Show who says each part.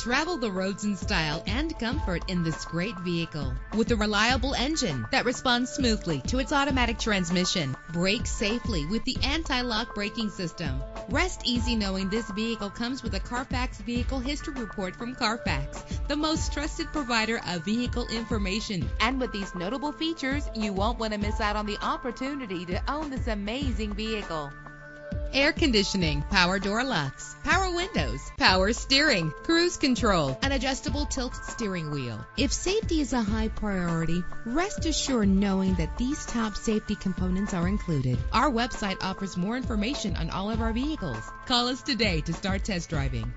Speaker 1: Travel the roads in style and comfort in this great vehicle. With a reliable engine that responds smoothly to its automatic transmission, brake safely with the anti-lock braking system. Rest easy knowing this vehicle comes with a Carfax Vehicle History Report from Carfax, the most trusted provider of vehicle information. And with these notable features, you won't want to miss out on the opportunity to own this amazing vehicle air conditioning, power door locks, power windows, power steering, cruise control, an adjustable tilt steering wheel. If safety is a high priority, rest assured knowing that these top safety components are included. Our website offers more information on all of our vehicles. Call us today to start test driving.